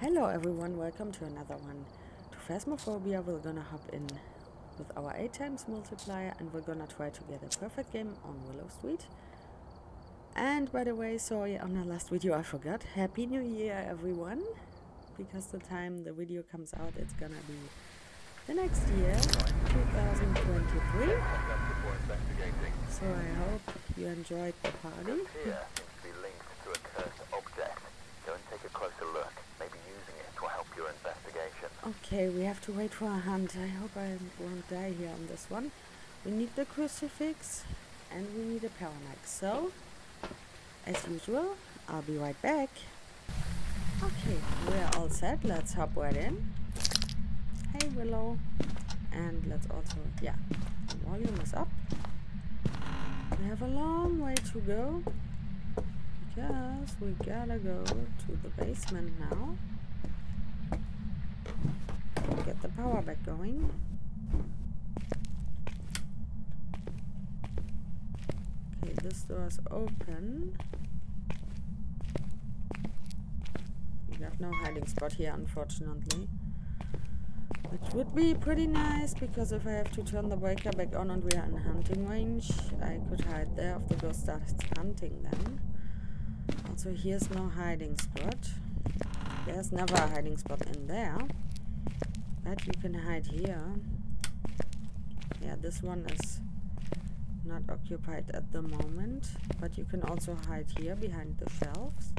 Hello everyone, welcome to another one. To Phasmophobia, we're gonna hop in with our 8 times multiplier and we're gonna try to get a perfect game on Willow Street. And by the way, sorry on the last video I forgot. Happy New Year everyone! Because the time the video comes out it's gonna be the next year, 2023. So I hope you enjoyed the party. Here seems to be linked to a cursed object. Go and take a closer look. Maybe using it will help your investigation. Okay, we have to wait for a hunt. I hope I won't die here on this one. We need the crucifix and we need a power knife. So, as usual, I'll be right back. Okay, we're all set. Let's hop right in. Hey Willow. And let's also, yeah, the volume is up. We have a long way to go because we gotta go to the basement now. Get the power back going. Okay, this door is open. We got no hiding spot here, unfortunately. Which would be pretty nice, because if I have to turn the breaker back on and we are in hunting range, I could hide there if the ghost starts hunting then. Also, here's no hiding spot. There's never a hiding spot in there. But you can hide here. Yeah, this one is not occupied at the moment. But you can also hide here behind the shelves.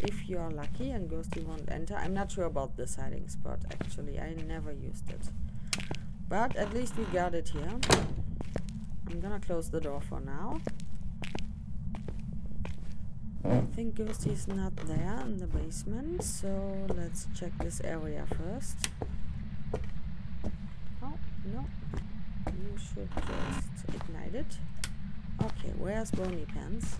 If you are lucky and Ghosty won't enter. I'm not sure about this hiding spot actually. I never used it. But at least we got it here. I'm gonna close the door for now. I think Ghosty Ghosty's not there in the basement, so let's check this area first. Oh, no. You should just ignite it. Okay, where's Bony Pants?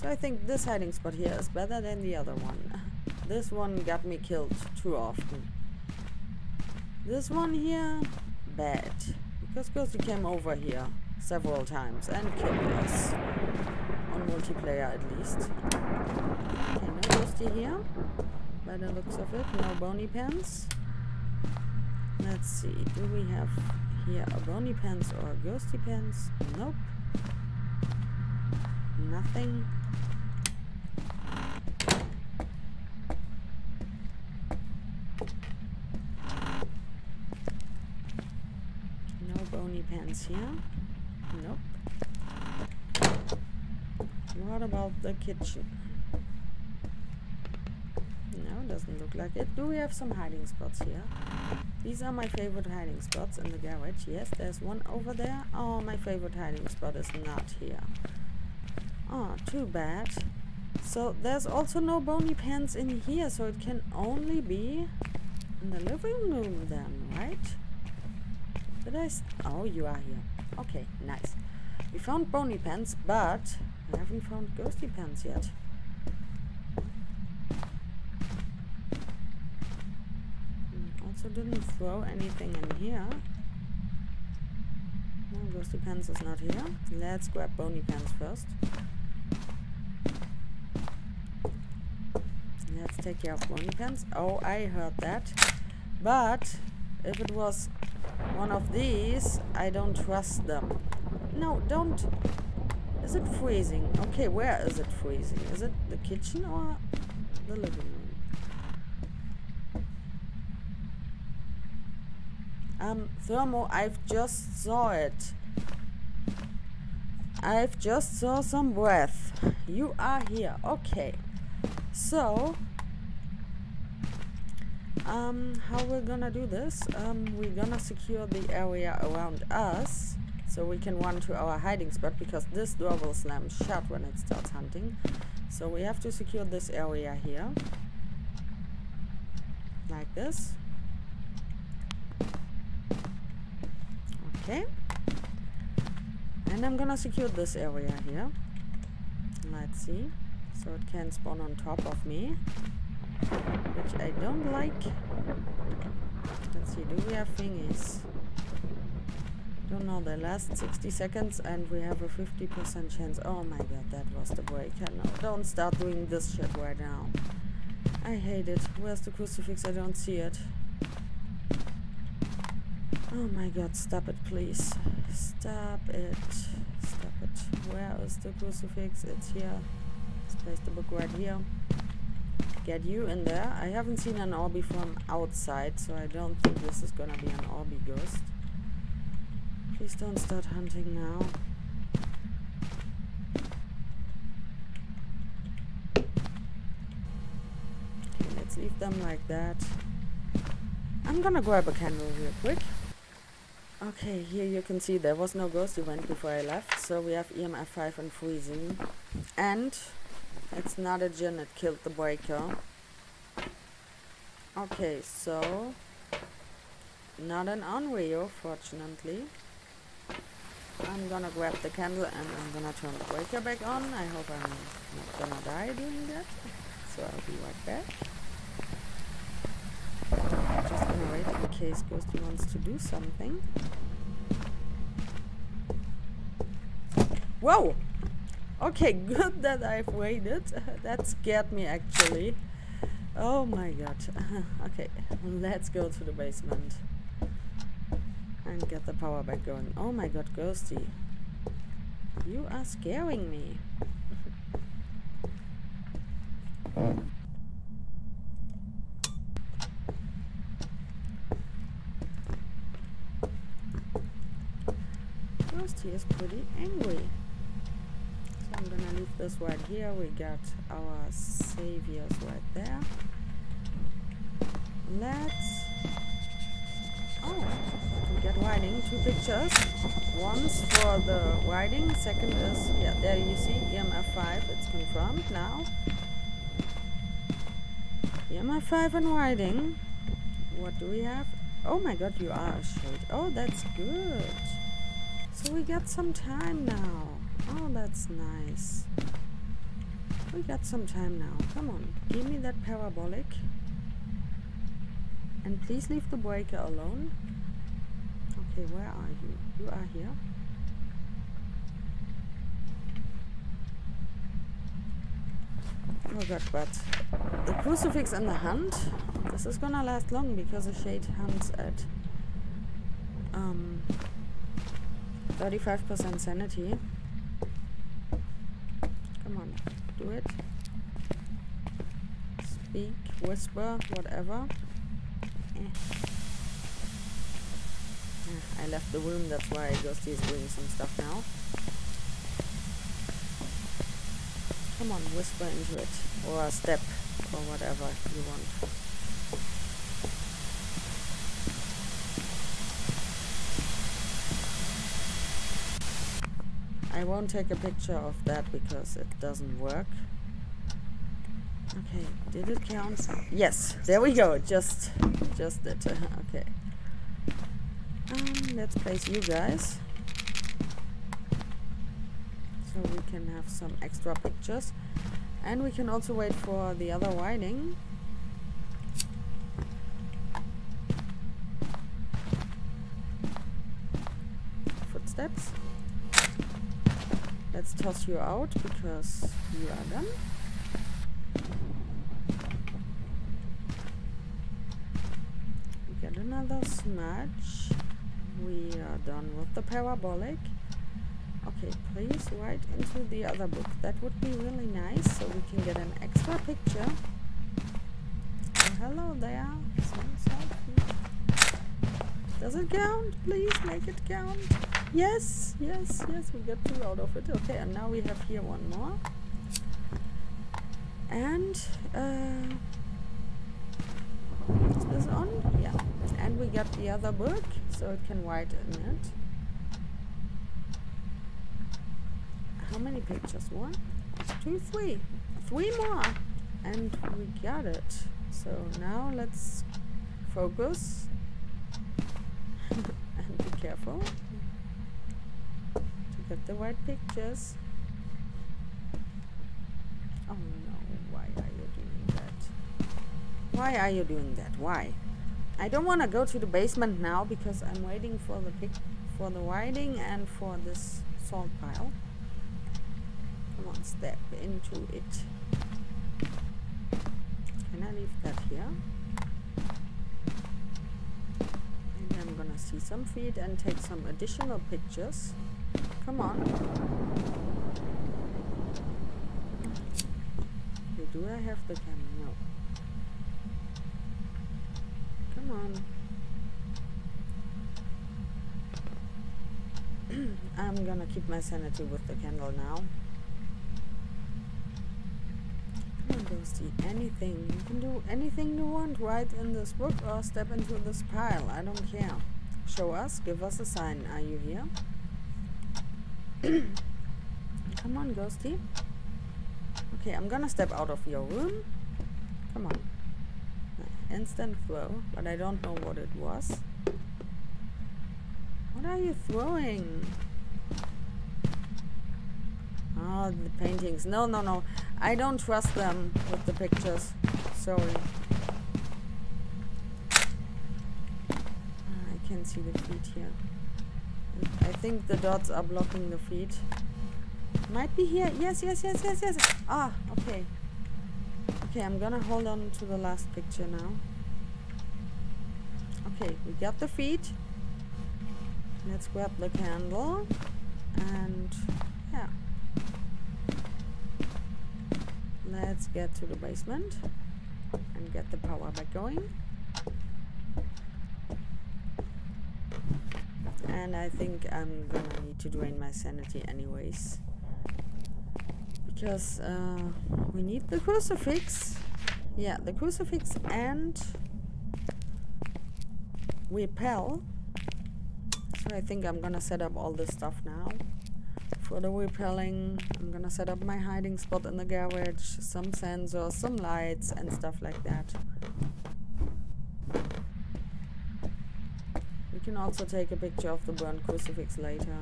So I think this hiding spot here is better than the other one. This one got me killed too often. This one here, bad. Because Ghosty came over here several times and killed us on multiplayer at least. Okay, no ghosty here. By the looks of it, no bony pants. Let's see, do we have here a bony pants or a ghosty pants? Nope. Nothing. No bony pants here. Nope. What about the kitchen? No, doesn't look like it. Do we have some hiding spots here? These are my favorite hiding spots in the garage. Yes, there's one over there. Oh, my favorite hiding spot is not here. Oh, too bad. So there's also no bony pants in here, so it can only be in the living room then, right? Did I... oh, you are here. Okay, nice. We found bony pants, but I haven't found ghosty pants yet. Hmm, also didn't throw anything in here. No, ghosty pants is not here. Let's grab bony pants first. Let's take care of bony pants. Oh, I heard that. But if it was one of these, I don't trust them. No, don't. Is it freezing? Okay, where is it freezing? Is it the kitchen or the living room? Um, Thermo, I've just saw it. I've just saw some breath. You are here. Okay. So, um, how we're gonna do this? Um, we're gonna secure the area around us so we can run to our hiding spot because this door will slam shut when it starts hunting. So we have to secure this area here. Like this. Okay. And I'm gonna secure this area here. Let's see. So it can spawn on top of me. Which I don't like. Let's see, do we have thingies? Don't know, the last 60 seconds and we have a 50% chance. Oh my god, that was the break. Don't start doing this shit right now. I hate it. Where's the crucifix? I don't see it. Oh my god, stop it please. Stop it. Stop it. Where is the crucifix? It's here. Let's place the book right here. Get you in there. I haven't seen an Orby from outside, so I don't think this is gonna be an Orby ghost. Please don't start hunting now. Okay, let's leave them like that. I'm gonna grab a candle real quick. Okay, here you can see there was no ghost event before I left, so we have EMF 5 and freezing. And it's not a Jinn, that killed the breaker. Okay, so not an Onryo, fortunately. I'm gonna grab the candle and I'm gonna turn the breaker back on. I hope I'm not gonna die doing that. So I'll be right back. I'm Just gonna wait in case Ghosty wants to do something. Whoa! Okay, good that I've waited. that scared me actually. Oh my god. okay, let's go to the basement and get the power back going. Oh my god, Ghosty. You are scaring me. Ghosty is pretty angry. So I'm gonna leave this right here. We got our saviors right there. Let's Oh, get writing, two pictures. One's for the writing, second is, yeah, there you see, EMF 5, it's confirmed now. EMF 5 and writing. What do we have? Oh my god, you are shade. Oh, that's good. So we got some time now. Oh, that's nice. We got some time now. Come on, give me that parabolic. And please leave the breaker alone. Okay, where are you? You are here. Oh god, but the crucifix and the hunt, this is gonna last long because the shade hunts at um 35% sanity. Come on, do it. Speak, whisper, whatever. I left the room, that's why Ghosty is doing some stuff now. Come on, whisper into it. Or a step, or whatever you want. I won't take a picture of that because it doesn't work. Okay, did it count? Yes, there we go. Just, just it. okay. Let's place you guys. So we can have some extra pictures. And we can also wait for the other writing. Footsteps. Let's toss you out because you are done. We get another smudge. We are done with the parabolic. Okay, please write into the other book. That would be really nice so we can get an extra picture. Oh, hello there. Does it count? Please make it count. Yes, yes, yes, we got two out of it. Okay, and now we have here one more. And, uh, is this on? Yeah and we got the other book so it can write in it. How many pictures one? Two three. Three more. And we got it. So now let's focus. And be careful to get the right pictures. Oh no. Why are you doing that? Why are you doing that? Why I don't want to go to the basement now because I'm waiting for the pic for the writing and for this salt pile. Come on, step into it. Can I leave that here? And I'm gonna see some feet and take some additional pictures. Come on. Do I have the camera? No. Come on. I'm gonna keep my sanity with the candle now. Come on, Ghosty. Anything. You can do anything you want right in this book or step into this pile. I don't care. Show us. Give us a sign. Are you here? Come on, Ghosty. Okay, I'm gonna step out of your room. Come on. Instant flow, but I don't know what it was. What are you throwing? Oh, the paintings. No, no, no. I don't trust them with the pictures. Sorry. Ah, I can see the feet here. I think the dots are blocking the feet. Might be here. Yes, yes, yes, yes, yes. Ah, okay. Okay, I'm gonna hold on to the last picture now. Okay, we got the feet. Let's grab the candle. And yeah. Let's get to the basement and get the power back going. And I think I'm gonna need to drain my sanity anyways. Because uh, we need the crucifix. Yeah, the crucifix and repel. So I think I'm gonna set up all this stuff now. For the repelling, I'm gonna set up my hiding spot in the garage, some sensors, some lights and stuff like that. We can also take a picture of the burned crucifix later.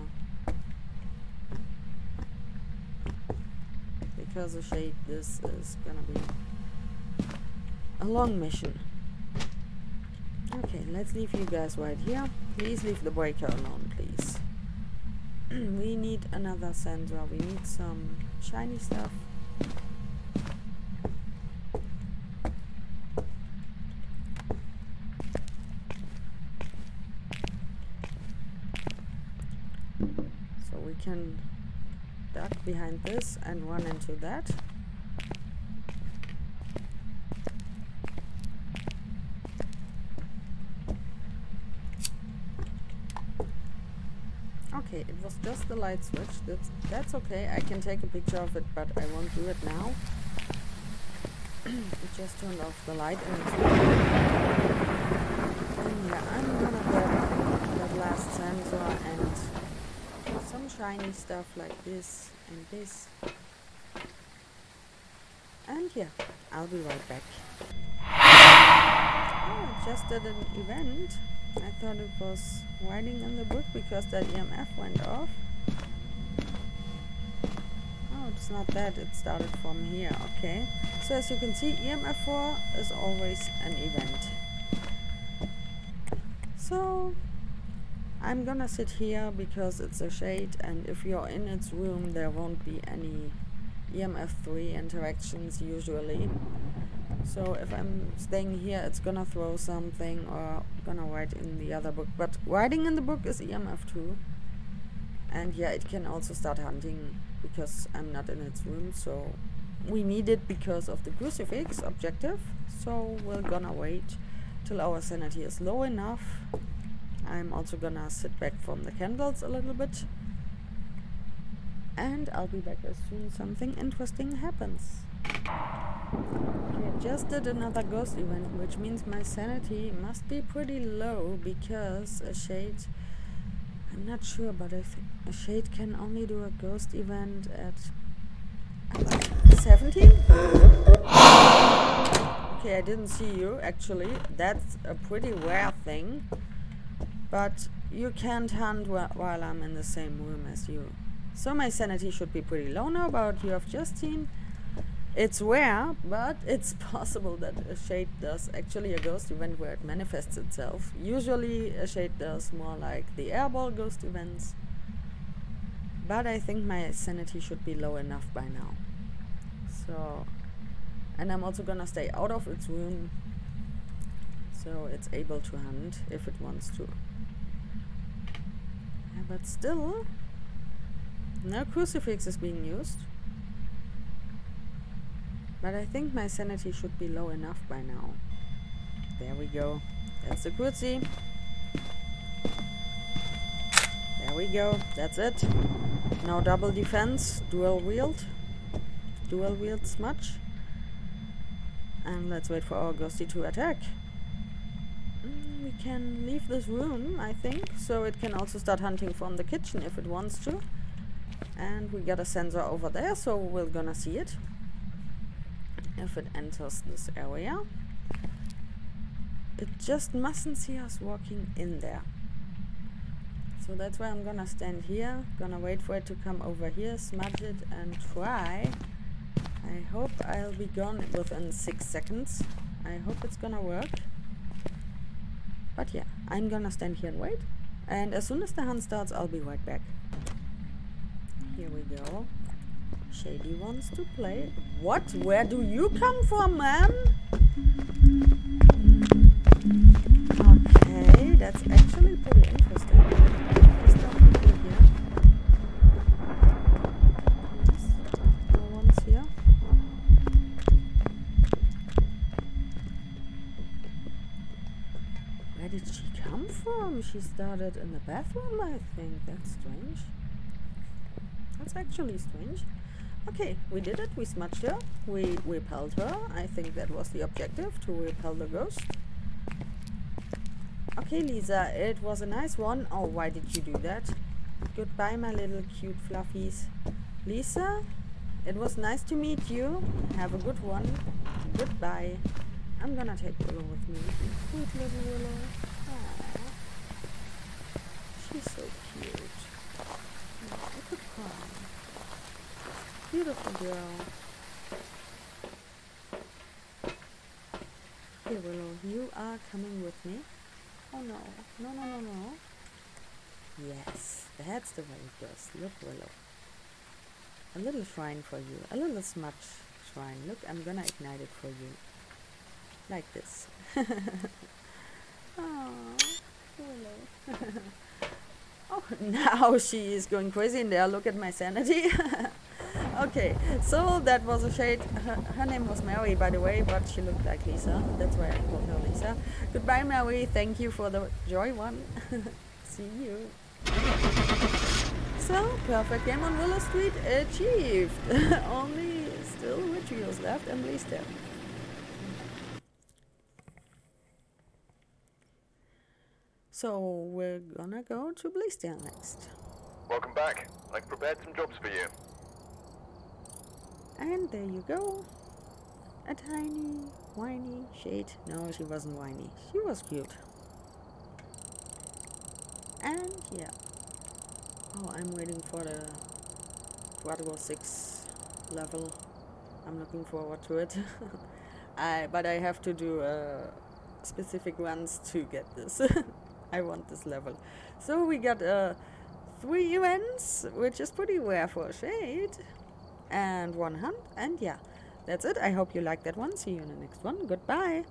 Because of shade, this is gonna be a long mission. Okay, let's leave you guys right here. Please leave the breaker alone, please. we need another sensor. We need some shiny stuff. So we can behind this and run into that. Okay, it was just the light switch. That's that's okay. I can take a picture of it, but I won't do it now. it just turned off the light and it's and yeah, I'm gonna get that last sensor and some shiny stuff like this and this. And yeah, I'll be right back. Oh, just did an event. I thought it was writing in the book because that EMF went off. Oh, it's not that, it started from here, okay. So as you can see, EMF 4 is always an event. So, I'm gonna sit here because it's a shade and if you're in its room there won't be any EMF 3 interactions usually. So if I'm staying here, it's gonna throw something or gonna write in the other book. But writing in the book is EMF2. And yeah, it can also start hunting because I'm not in its room. So we need it because of the crucifix objective. So we're gonna wait till our sanity is low enough. I'm also gonna sit back from the candles a little bit. And I'll be back as soon as something interesting happens. I just did another ghost event, which means my sanity must be pretty low because a shade. I'm not sure, but I think a shade can only do a ghost event at 17? Okay, I didn't see you actually. That's a pretty rare thing. But you can't hunt wh while I'm in the same room as you. So my sanity should be pretty low now, but you have just seen it's rare, but it's possible that a shade does actually a ghost event where it manifests itself. Usually a shade does more like the airball ghost events. But I think my sanity should be low enough by now. So And I'm also gonna stay out of its room so it's able to hunt if it wants to. But still, no crucifix is being used. But I think my sanity should be low enough by now. There we go. That's the cruci. There we go. That's it. Now double defense, dual wield. Dual wield smudge. And let's wait for our ghosty to attack. We can leave this room, I think, so it can also start hunting from the kitchen if it wants to. And we got a sensor over there, so we're gonna see it if it enters this area. It just mustn't see us walking in there. So that's why I'm gonna stand here, gonna wait for it to come over here, smudge it and try. I hope I'll be gone within six seconds. I hope it's gonna work. But yeah, I'm gonna stand here and wait. And as soon as the hunt starts, I'll be right back. Here we go. Shady wants to play. What? Where do you come from, man? Okay, that's actually pretty interesting. Did she come from? She started in the bathroom, I think. That's strange. That's actually strange. Okay, we did it. We smudged her. We repelled her. I think that was the objective, to repel the ghost. Okay, Lisa, it was a nice one. Oh, why did you do that? Goodbye, my little cute fluffies. Lisa, it was nice to meet you. Have a good one. Goodbye. I'm gonna take Willow with me. Sweet little Willow. Aww. She's so cute. Oh, could cry. Beautiful girl. Here, Willow, you are coming with me. Oh no, no, no, no, no. Yes, that's the way it goes. Look, Willow. A little shrine for you. A little smudge shrine. Look, I'm gonna ignite it for you. Like this. Oh, now she is going crazy in there. Look at my sanity. okay, so that was a shade. Her, her, name was Mary, by the way, but she looked like Lisa. That's why I called her Lisa. Goodbye, Mary. Thank you for the joy one. See you. So, perfect game on Willow Street achieved. Only still rituals left and Bleasdale. So, we're gonna go to Bleasdale next. Welcome back. I've prepared some jobs for you. And there you go. A tiny, whiny shade. No, she wasn't whiny. She was cute. And yeah. Oh, I'm waiting for the Quadro 6 level. I'm looking forward to it. I, but I have to do uh, specific runs to get this. I want this level. So we got uh, three events, which is pretty rare for a shade and one hunt and yeah that's it. I hope you liked that one. See you in the next one. Goodbye